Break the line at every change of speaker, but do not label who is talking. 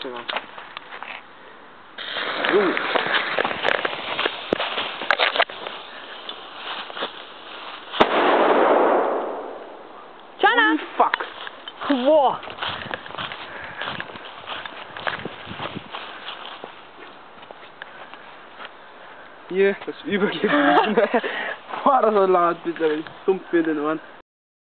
Tjena. Ooh.
Tjena!
Holy fuck.
Whoa!
Hier, das ist übergeben. War das so laut, bitte. Ich Stumpf für den Ohren.